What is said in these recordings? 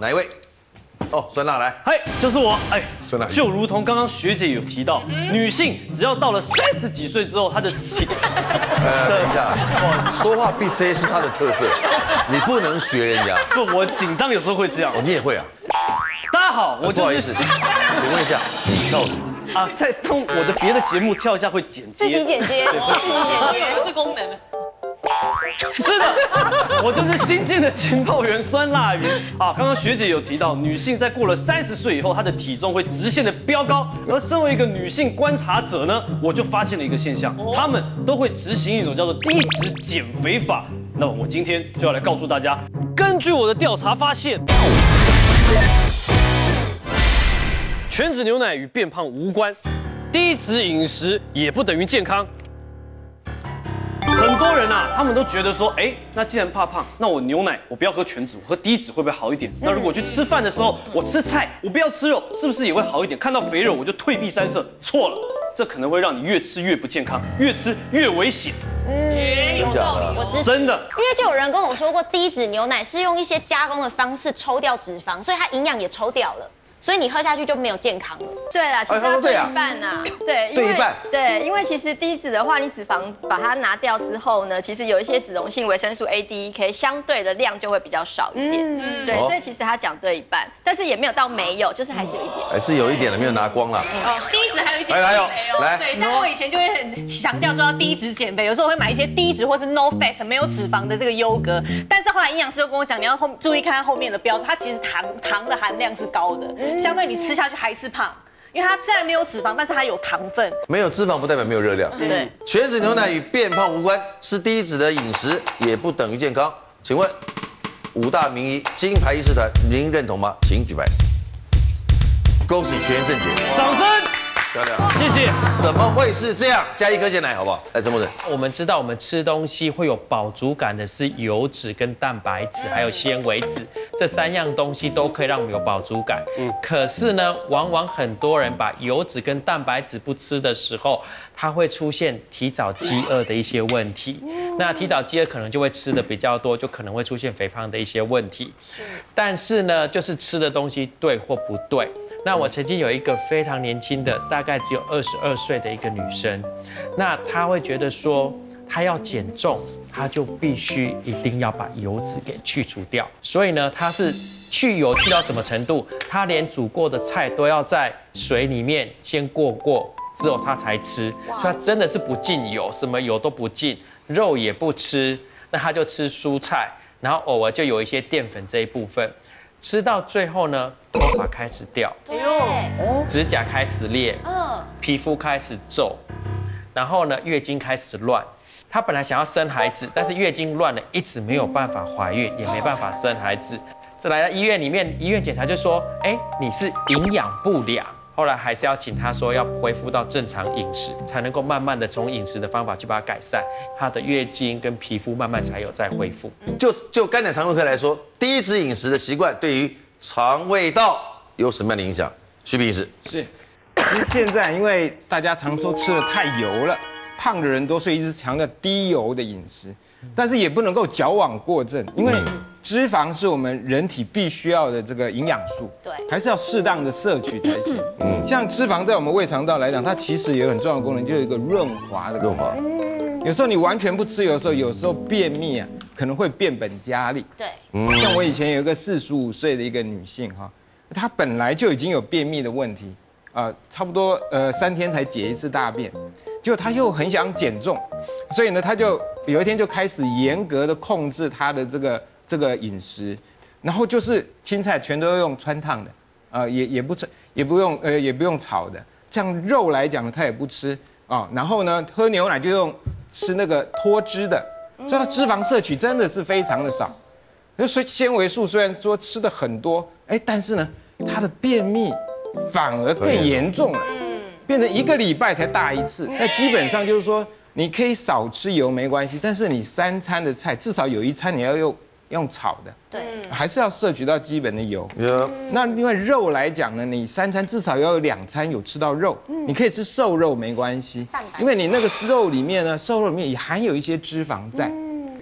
哪一位？哦，孙娜来，嗨，就是我，哎，酸辣鱼就如同刚刚学姐有提到，女性只要到了三十几岁之后，她的气，呃，等一下，说话必这是她的特色，你不能学人家。不，我紧张有时候会这样哦，。你也会啊？大家好，我不好意思，就是请问一下，你跳什么？啊，在当我的别的节目跳一下会剪自己接，剪接，自己剪接。这功能。是的，我就是新进的情报员酸辣鱼啊。刚刚学姐有提到，女性在过了三十岁以后，她的体重会直线的飙高。而身为一个女性观察者呢，我就发现了一个现象，她们都会执行一种叫做低脂减肥法。那么我今天就要来告诉大家，根据我的调查发现。全脂牛奶与变胖无关，低脂饮食也不等于健康。很多人啊，他们都觉得说，哎，那既然怕胖，那我牛奶我不要喝全脂，我喝低脂会不会好一点？那如果去吃饭的时候，我吃菜，我不要吃肉，是不是也会好一点？看到肥肉我就退避三舍？错了，这可能会让你越吃越不健康，越吃越危险，嗯，有道理？我。真的。因为就有人跟我说过，低脂牛奶是用一些加工的方式抽掉脂肪，所以它营养也抽掉了，所以你喝下去就没有健康了。对啦，其哎实要对他说对啊。一半呐，对，因为对一半。对，因为其实低脂的话，你脂肪把它拿掉之后呢，其实有一些脂溶性维生素 A、D、E、K 相对的量就会比较少一点。嗯，对，哦。所以其实它讲对一半，但是也没有到没有，就是还是有一点。还是有一点的，没有拿光了。哦，低脂还有一些来来哦减肥哦。来对，像我以前就会很强调说要低脂减肥，有时候我会买一些低脂或是 no fat 没有脂肪的这个优格，但是后来营养师又跟我讲，你要后注意看它后面的标注，它其实糖糖的含量是高的，相对你吃下去还是胖。因为它虽然没有脂肪，但是它有糖分。没有脂肪不代表没有热量。对，全脂牛奶与变胖无关，吃低脂的饮食也不等于健康。请问五大名医金牌医师团，您认同吗？请举牌。恭喜全胜姐，掌声，漂亮。谢谢。怎么会是这样？加一颗鲜奶好不好？来，曾博士，我们知道，我们吃东西会有饱足感的是油脂、跟蛋白质，还有纤维质，这三样东西都可以让我们有饱足感。嗯，可是呢，往往很多人把油脂跟蛋白质不吃的时候，它会出现提早饥饿的一些问题。那提早饥饿可能就会吃的比较多，就可能会出现肥胖的一些问题。但是呢，就是吃的东西对或不对。那我曾经有一个非常年轻的，大概只有二十二岁的一个女生，那她会觉得说，她要减重，她就必须一定要把油脂给去除掉。所以呢，她是去油去到什么程度？她连煮过的菜都要在水里面先过过，之后她才吃。所以她真的是不进油，什么油都不进，肉也不吃，那她就吃蔬菜，然后偶尔就有一些淀粉这一部分。吃到最后呢，头发开始掉，对，指甲开始裂，嗯，皮肤开始皱，然后呢，月经开始乱。她本来想要生孩子，但是月经乱了，一直没有办法怀孕，也没办法生孩子。这来到医院里面，医院检查就说，哎，你是营养不良。后来还是要请她说要恢复到正常饮食，才能够慢慢的从饮食的方法去把它改善，她的月经跟皮肤慢慢才有在恢复。就就肝胆肠胃科来说，低脂饮食的习惯对于肠胃道有什么样的影响？徐斌医师，是，其实现在因为大家常说吃的太油了，胖的人多，所以一直强调低油的饮食，但是也不能够矫枉过正，因为脂肪是我们人体必须要的这个营养素，对还是要适当的摄取才行。嗯，像脂肪在我们胃肠道来讲，它其实有很重要的功能，就有一个润滑的功润滑，能。有时候你完全不吃油的时候，有时候便秘啊，可能会变本加厉。对，像我以前有一个四十五岁的一个女性哈，她本来就已经有便秘的问题，啊、差不多呃三天才解一次大便，结果她又很想减重，所以呢，她就有一天就开始严格的控制她的这个这个饮食，然后就是青菜全都用穿烫的，啊、也也不吃，也不用呃也不用炒的，像肉来讲呢，她也不吃啊、然后呢，喝牛奶就用吃那个脱脂的，所以它脂肪摄取真的是非常的少。那所以纤维素虽然说吃的很多，哎，但是呢，它的便秘反而更严重了，变成一个礼拜才大一次。那基本上就是说，你可以少吃油没关系，但是你三餐的菜至少有一餐你要用用炒的，对，还是要摄取到基本的油。那另外肉来讲呢，你三餐至少要有两餐有吃到肉，你可以吃瘦肉没关系蛋白，因为你那个肉里面呢，瘦肉里面也含有一些脂肪在，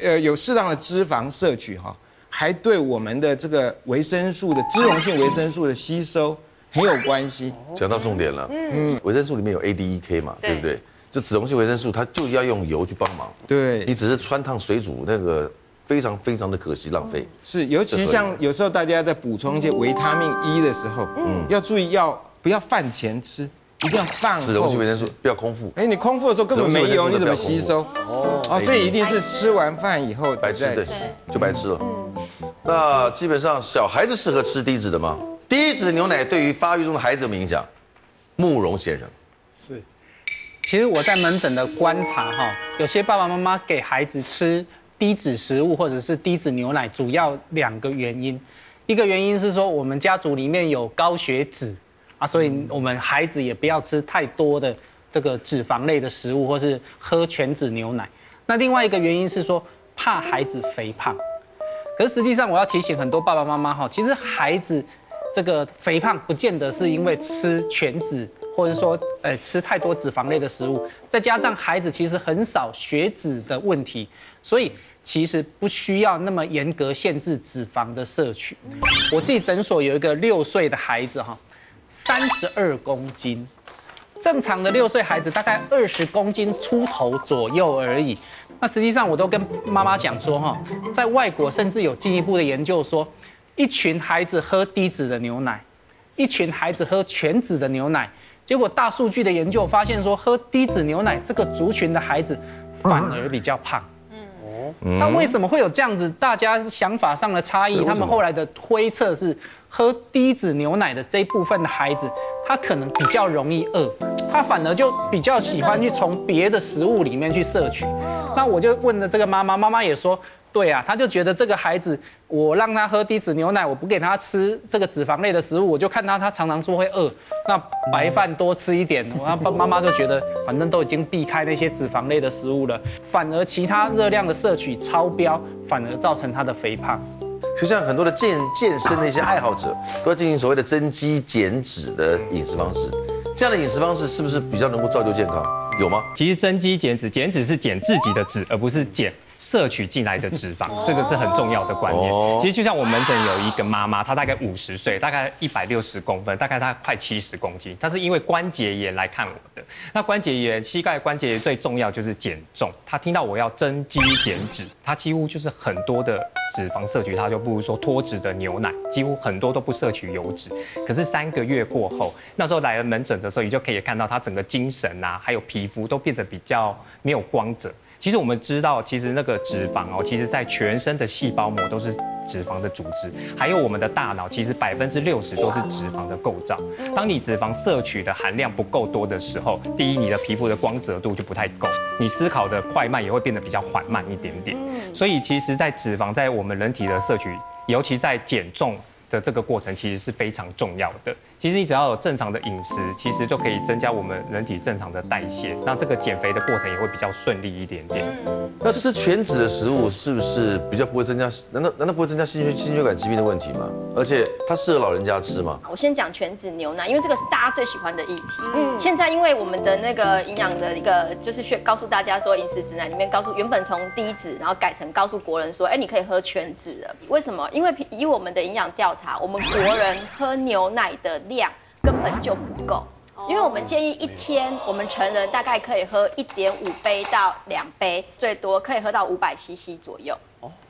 呃，有适当的脂肪摄取哈，还对我们的这个维生素的脂溶性维生素的吸收很有关系。讲到重点了，嗯，维生素里面有 A、D、E、K 嘛，对不对？就脂溶性维生素，它就要用油去帮忙。对。你只是穿烫水煮，那个非常非常的可惜浪费。是，尤其像有时候大家在补充一些维他命 E 的时候，嗯，要注意要不要饭前吃，一定要饭后脂溶性维生素吃。不要空腹，哎，你空腹的时候根本没有，你怎么吸收？哦哦，所以一定是吃完饭以后白吃对再吃。，就白吃了。那基本上小孩子适合吃低脂的吗？低脂的牛奶对于发育中的孩子有没有影响？慕容先生，是，其实我在门诊的观察哈，有些爸爸妈妈给孩子吃低脂食物或者是低脂牛奶，主要两个原因。一个原因是说我们家族里面有高血脂啊，所以我们孩子也不要吃太多的这个脂肪类的食物，或是喝全脂牛奶。那另外一个原因是说怕孩子肥胖。可是实际上，我要提醒很多爸爸妈妈哈，其实孩子这个肥胖不见得是因为吃全脂，或者说呃吃太多脂肪类的食物，再加上孩子其实很少血脂的问题，所以其实不需要那么严格限制脂肪的摄取。我自己诊所有一个六岁的孩子哈，三十二公斤。正常的六岁孩子大概二十公斤出头左右而已。那实际上我都跟妈妈讲说，哈，在外国甚至有进一步的研究说，一群孩子喝低脂的牛奶，一群孩子喝全脂的牛奶，结果大数据的研究发现说，喝低脂牛奶这个族群的孩子反而比较胖。那为什么会有这样子大家想法上的差异？他们后来的推测是，喝低脂牛奶的这一部分的孩子，他可能比较容易饿，他反而就比较喜欢去从别的食物里面去摄取。那我就问了这个妈妈，妈妈也说，对啊，他就觉得这个孩子，我让他喝低脂牛奶，我不给他吃这个脂肪类的食物，我就看他他常常说会饿，那白饭多吃一点，我爸妈妈就觉得反正都已经避开那些脂肪类的食物了，反而其他热量的摄取超标，反而造成他的肥胖。就像很多的健健身的一些爱好者，都要进行所谓的增肌减脂的饮食方式。这样的饮食方式是不是比较能够造就健康？有吗？其实增肌减脂，减脂是减自己的脂，而不是减摄取进来的脂肪，这个是很重要的观念哦。其实就像我门诊有一个妈妈，她大概五十岁，大概一百六十公分，大概她快七十公斤，她是因为关节炎来看我的。那关节炎，膝盖关节炎最重要就是减重。她听到我要增肌减脂，她几乎就是很多的脂肪摄取，她就不如说脱脂的牛奶，几乎很多都不摄取油脂。可是三个月过后，那时候来了门诊的时候，你就可以看到她整个精神啊，还有皮肤都变得比较没有光泽。其实我们知道，其实那个脂肪哦，其实在全身的细胞膜都是脂肪的组织，还有我们的大脑，其实百分之六十都是脂肪的构造。当你脂肪摄取的含量不够多的时候，第一，你的皮肤的光泽度就不太够，你思考的快慢也会变得比较缓慢一点点。所以，其实，在脂肪在我们人体的摄取，尤其在减重。的这个过程其实是非常重要的。其实你只要有正常的饮食，其实就可以增加我们人体正常的代谢，那这个减肥的过程也会比较顺利一点点。那吃全脂的食物是不是比较不会增加？难道难道不会增加心血心血管疾病的问题吗？而且它适合老人家吃吗？我先讲全脂牛奶，因为这个是大家最喜欢的议题。嗯，现在因为我们的那个营养的一个就是去告诉大家说，饮食指南里面告诉原本从低脂，然后改成告诉国人说，哎，你可以喝全脂了。为什么？因为以我们的营养调查，我们国人喝牛奶的量根本就不够。因为我们建议一天，我们成人大概可以喝一点五杯到两杯，最多可以喝到五百 CC 左右。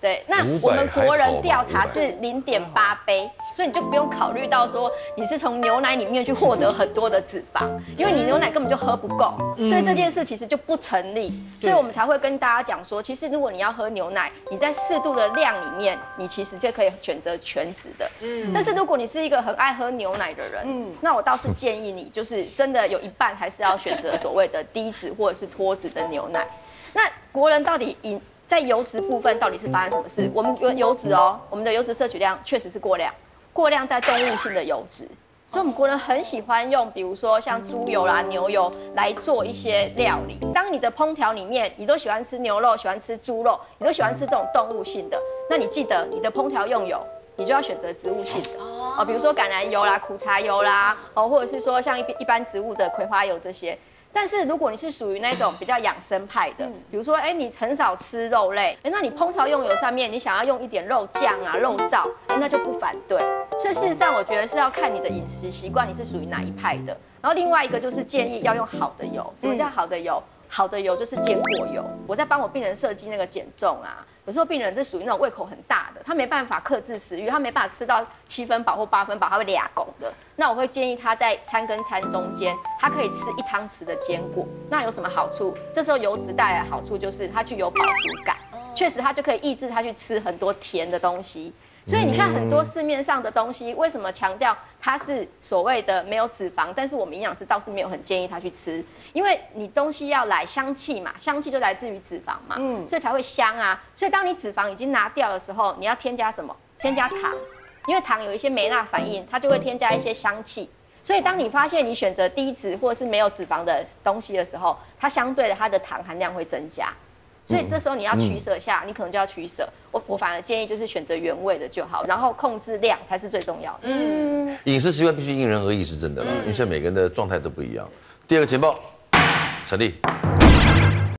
对，那我们国人调查500是零点八杯，所以你就不用考虑到说你是从牛奶里面去获得很多的脂肪，因为你牛奶根本就喝不够，所以这件事其实就不成立。所以我们才会跟大家讲说，其实如果你要喝牛奶，你在适度的量里面，你其实就可以选择全脂的。嗯但是如果你是一个很爱喝牛奶的人，那我倒是建议你，就是真的有一半还是要选择所谓的低脂或者是脱脂的牛奶。那国人到底饮在油脂部分到底是发生什么事？我们油油脂哦，我们的油脂摄取量确实是过量，过量在动物性的油脂。所以，我们国人很喜欢用，比如说像猪油啦、牛油来做一些料理。当你的烹调里面，你都喜欢吃牛肉、喜欢吃猪肉，你都喜欢吃这种动物性的，那你记得你的烹调用油，你就要选择植物性的哦，比如说橄榄油啦、苦茶油啦，哦，或者是说像一一般植物的葵花油这些。但是如果你是属于那种比较养生派的，比如说，哎，你很少吃肉类，哎，那你烹调用油上面你想要用一点肉酱啊、肉燥，哎，那就不反对。所以事实上，我觉得是要看你的饮食习惯，你是属于哪一派的。然后另外一个就是建议要用好的油。什么叫好的油？好的油就是坚果油。我在帮我病人设计那个减重啊，有时候病人是属于那种胃口很大的，他没办法克制食欲，他没办法吃到七分饱或八分饱，他会俩拱的。那我会建议他在餐跟餐中间，他可以吃一汤匙的坚果。那有什么好处？这时候油脂带来的好处就是它具有饱足感，确实它就可以抑制他去吃很多甜的东西。所以你看很多市面上的东西，为什么强调它是所谓的没有脂肪？但是我们营养师倒是没有很建议他去吃，因为你东西要来香气嘛，香气就来自于脂肪嘛，嗯，所以才会香啊。所以当你脂肪已经拿掉的时候，你要添加什么？添加糖，因为糖有一些酶钠反应，它就会添加一些香气。所以当你发现你选择低脂或者是没有脂肪的东西的时候，它相对的它的糖含量会增加。所以这时候你要取舍下，你可能就要取舍。我我反而建议就是选择原味的就好，然后控制量才是最重要的。嗯，饮食习惯必须因人而异，是真的了，因为现在每个人的状态都不一样。第二个情报，成立。